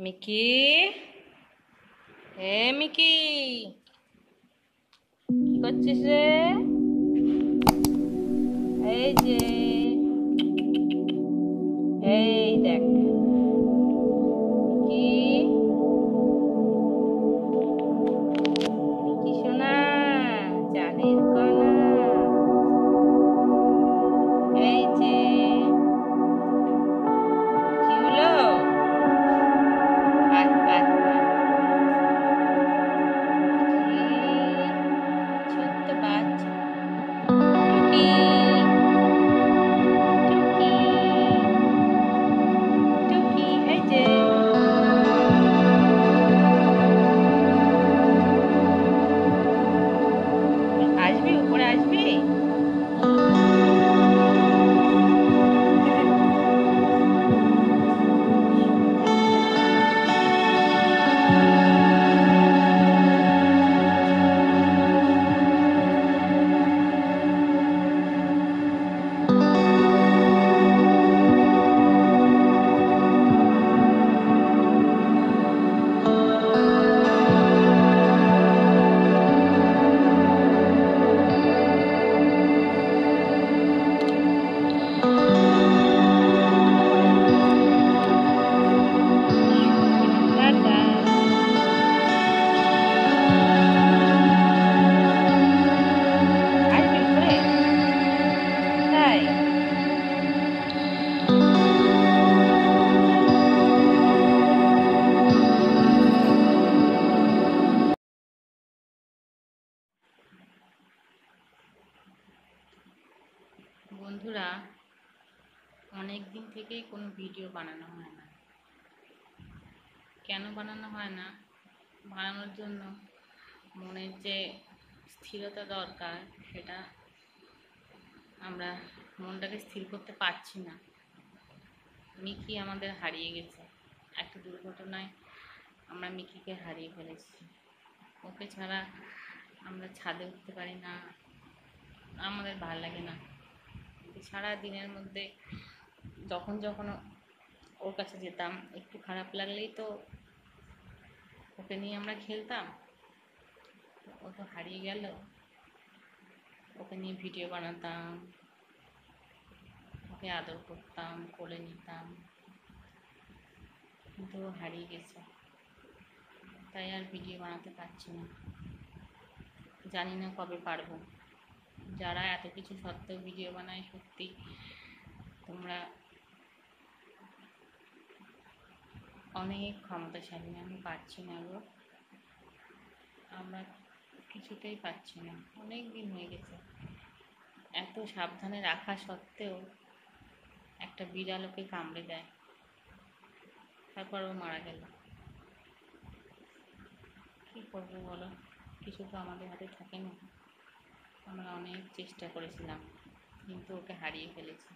Mickey এ Mickey কি করছিস রে? এই যে। এই দেখ। মিকি মিকি সোনা চাঁদের কণা এই যে। বন্ধুরা, অনেক দিন থেকেই কোনো ভিডিও বানানো হয় না। কেন বানানো হয় না? বানানোর জন্য মনের যে স্থিরতা দরকার, সেটা আমরা মনটাকে স্থির করতে পারছি না। মিকি আমাদের হারিয়ে গেছে। একটা দুর্ঘটনায় আমরা মিকিকে হারিয়ে ফেলেছি। ওকে ছাড়া আমরা ছাদে উঠতে পারি না। আমাদের ভালো লাগে না। সারা দিনের মধ্যে যখন যখন ওর কাছে যেতাম, একটু খারাপ লাগলেই তো ওকে নিয়ে আমরা খেলতাম। ও তো হারিয়ে গেল। ওকে নিয়ে ভিডিও বানাতাম। ওকে আদর করতাম, কোলে নিতাম। কিন্তু হারিয়ে গেছে। তাই আর ভিডিও বানাতে পারছি না। জানি না কবে পারব। যারা এত কিছু সত্ত্বেও ভিডিও বানায়, সত্যি তোমরা অনেক ক্ষমতাশালী, আমি পারছি না গো। আমরা কিছুতেই পারছি না। অনেক দিন হয়ে গেছে। এত সাবধানে রাখা সত্ত্বেও একটা বিড়াল ওকে কামড়ে দেয়। তারপর ও মারা গেল। কী করব বলো? কিছু তো আমাদের হাতে থাকে না। আমরা অনেক চেষ্টা করেছিলাম কিন্তু ওকে হারিয়ে ফেলেছি।